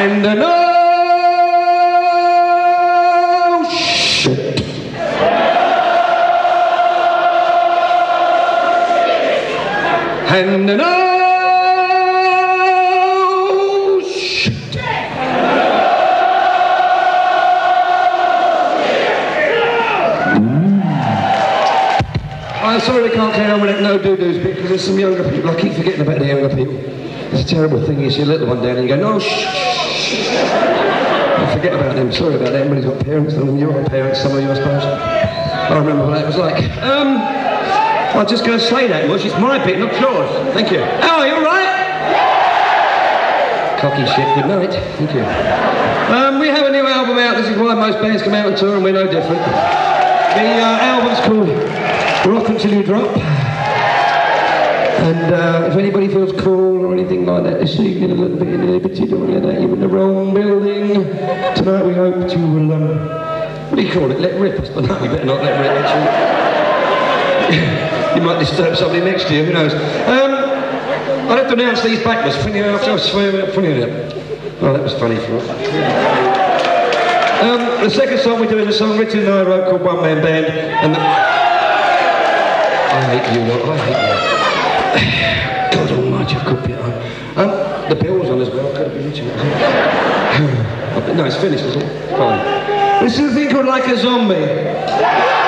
And no shit. And no shit. I'm sorry I can't carry on with that no doo-doos because there's some younger people. I keep forgetting about the younger people. It's a terrible thing. You see a little one down and you go, no, shh, forget about them. Sorry about that. Everybody's got parents. Mean, you've got parents, some of you, I suppose. I remember what that was like. Um, I'm just going to say that much. It's my bit, not yours. Thank you. Oh, you all right? Cocky shit. Good night. Thank you. Um, we have a new album out. This is why most bands come out on tour and we're no different. The uh, album's called Rock Until You Drop. And uh, if anybody feels cool or anything like that this evening, a little bit in liberty, don't let that, you're in the wrong building. Tonight we hope to, um, what do you call it? Let rip? No, you better not let rip, actually. you might disturb somebody next to you, who knows. Um, I'd have to announce these backwards. Funny enough, I swear, funny enough. Oh, that was funny for us. Um, the second song we do is a song Richard and I wrote called One Man Band. And the... I hate you lot, I hate you. God almighty, I could be on. Um, the bill's on as well, could have been Richard. no, it's finished, is it? Fine. This is a thing called Like a Zombie.